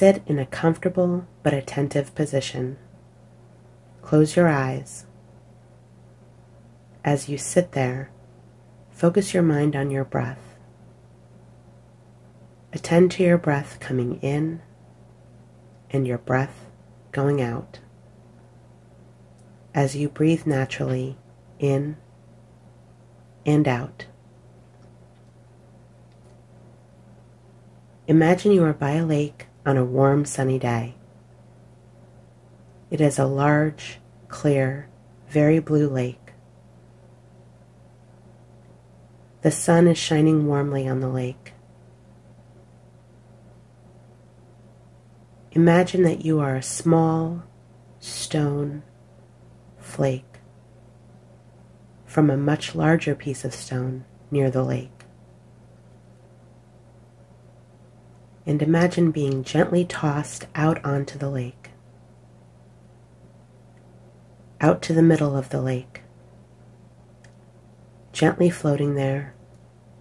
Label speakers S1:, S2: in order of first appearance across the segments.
S1: Sit in a comfortable but attentive position. Close your eyes. As you sit there, focus your mind on your breath. Attend to your breath coming in and your breath going out. As you breathe naturally in and out. Imagine you are by a lake on a warm sunny day. It is a large, clear, very blue lake. The sun is shining warmly on the lake. Imagine that you are a small stone flake from a much larger piece of stone near the lake. And imagine being gently tossed out onto the lake, out to the middle of the lake, gently floating there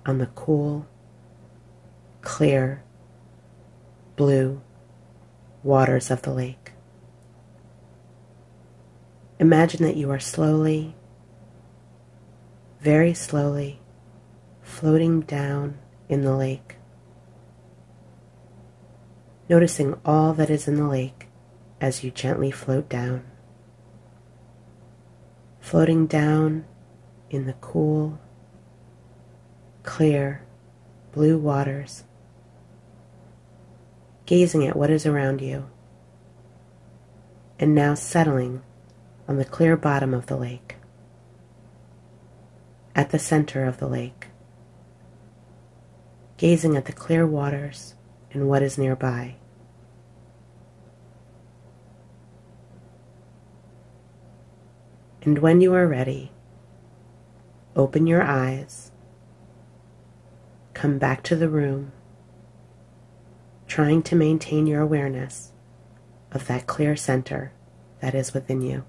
S1: on the cool, clear, blue waters of the lake. Imagine that you are slowly, very slowly, floating down in the lake, noticing all that is in the lake as you gently float down. Floating down in the cool, clear, blue waters gazing at what is around you, and now settling on the clear bottom of the lake, at the center of the lake, gazing at the clear waters and what is nearby. And when you are ready, open your eyes, come back to the room, trying to maintain your awareness of that clear center that is within you.